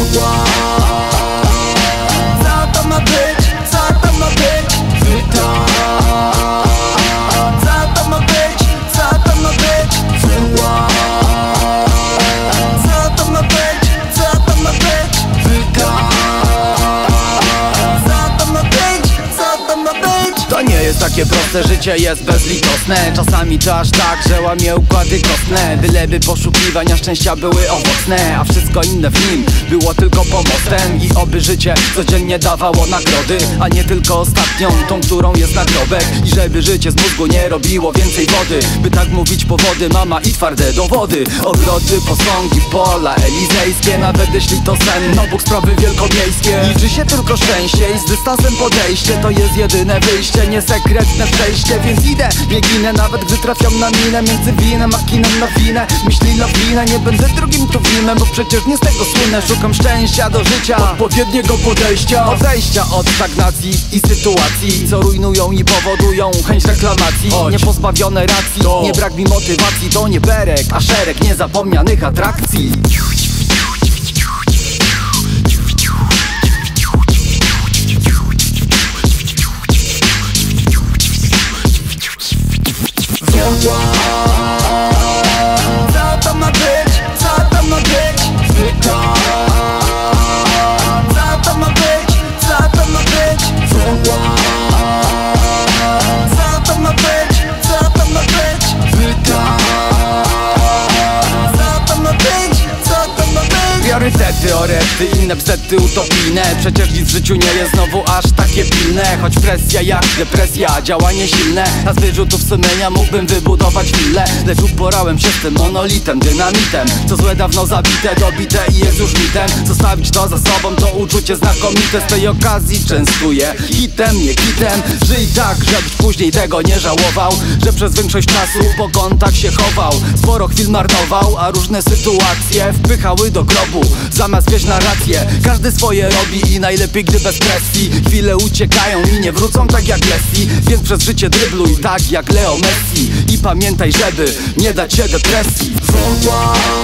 wall Proste życie jest bezlitosne. Czasami to aż tak, że łamie układy kostne Wylewy poszukiwania szczęścia były owocne A wszystko inne w nim było tylko pomostem. I oby życie codziennie dawało nagrody A nie tylko ostatnią, tą, którą jest nagrobek. I żeby życie z mózgu nie robiło więcej wody. By tak mówić powody, mama i twarde dowody. Ogrody, posągi, pola elizejskie Nawet jeśli to sen, no Bóg sprawy wielkomiejskie. Liczy się tylko szczęście i z dystansem podejście. To jest jedyne wyjście, nie sekretne przejście Więc idę, nie ginę, nawet gdy trafiam na minę Między winem a kinem na winę. Myśli lawinę, nie będę drugim tu winem Bo przecież nie z tego słynę. Szukam szczęścia do życia Odpowiedniego podejścia. Odejścia od stagnacji i sytuacji Co rujnują i powodują chęć reklamacji. Niepozbawione racji, nie brak mi motywacji To nie berek, a szereg niezapomnianych atrakcji Co Priorytety, orety, inne bzety utopijne. Przecież nic w życiu nie jest znowu aż takie pilne. Choć presja jak depresja, działanie silne. A z sumienia mógłbym wybudować willę. Lecz uporałem się z tym monolitem, dynamitem. Co złe dawno zabite, dobite i jest już mitem. Zostawić to za sobą to uczucie znakomite. Z tej okazji częstuję hitem, nie kitem. Żyj tak, żebyś później tego nie żałował. Że przez większość czasu po kątach się chował. Sporo chwil marnował, a różne sytuacje wpychały do grobu Zamiast wieść na rację, każdy swoje robi i najlepiej gdy bez presji. Chwile uciekają i nie wrócą tak jak Messi. Więc przez życie drybluj tak jak Leo Messi. I pamiętaj, żeby nie dać się depresji. Być?